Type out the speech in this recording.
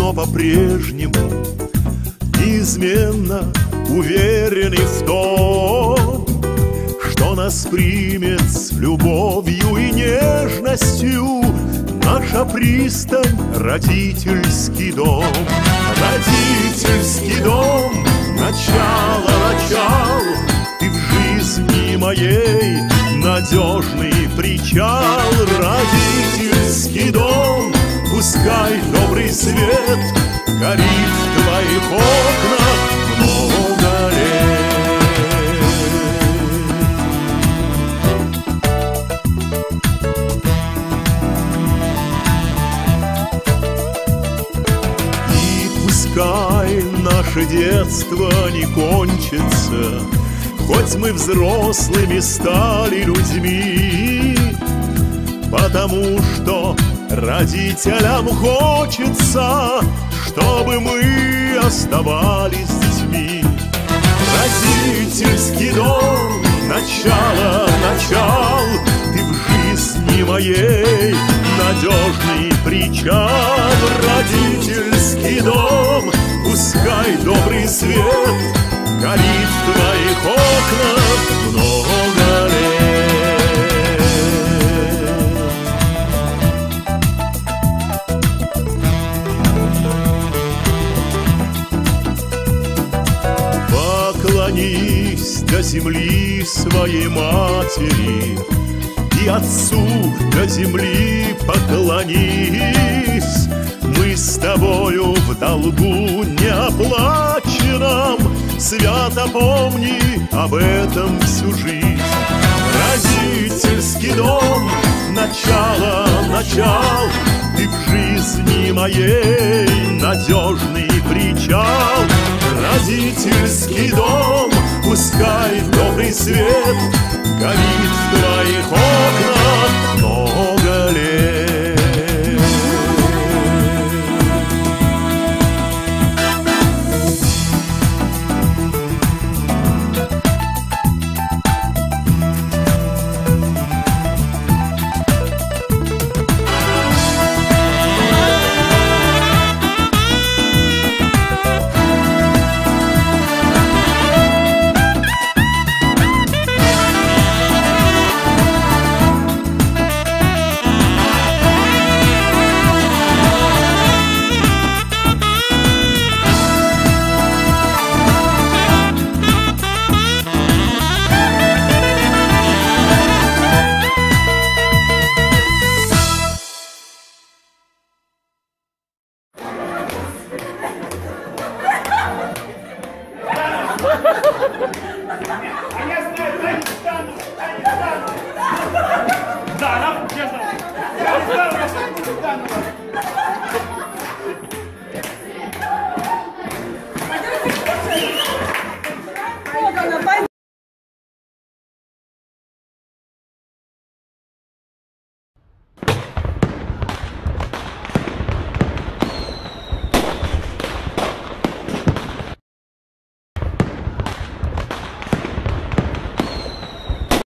по-прежнему Неизменно уверены в том Что нас примет с любовью и нежностью Наша пристань — родительский дом. Родительский дом, начало, начал Ты в жизни моей надежный причал пускай добрый свет Горит в твоих окнах много лет. Пускай наше детство не кончится Хоть мы взрослыми стали людьми Потому что родителям хочется Чтобы мы оставались детьми. Родительский дом, начало, начал Ты в жизни моей надежный причал до земли своей матери И отцу до земли поклонись. Мы с тобою в долгу неоплаченном Свято помни об этом всю жизнь. Родительский дом, начало, начал Ты в жизни моей надежный причал. Родительский дом, пускай добрый свет Горит в твоих Allá está,